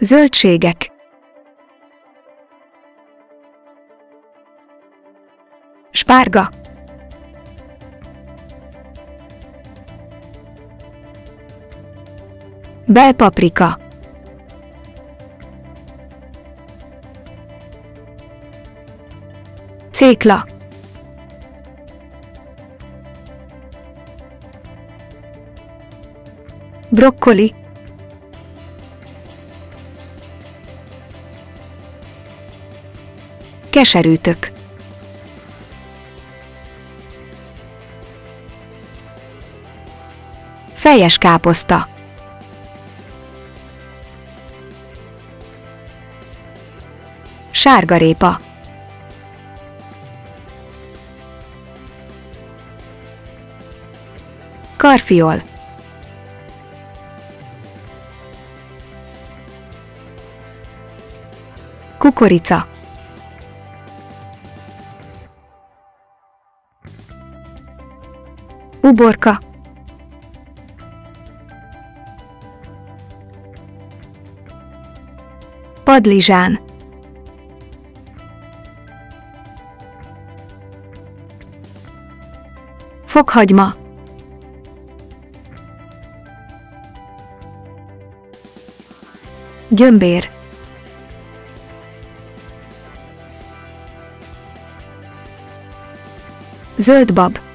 Zöldségek. Spárga. Belpaprika. Cékla. Brokkoli. Keserűtök. Fejes káposzta. Sárgarépa. Karfiol. Kukorica. Uborka. Padlizsán. Fokhagyma. Gyömbér. Zöldbab.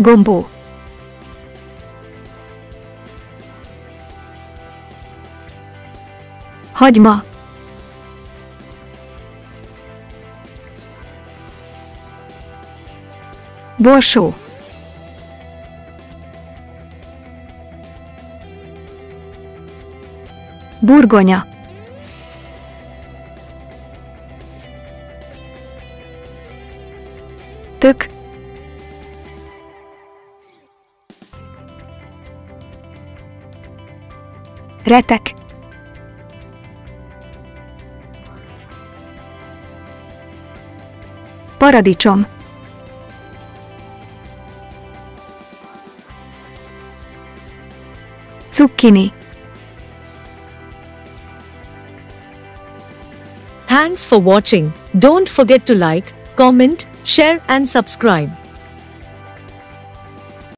Gombó. Hagyma. Borsó. Burgonya. Tök. Retek. Paradicsom. Cukkini. Thanks for watching. Don't forget to like, comment, share and subscribe.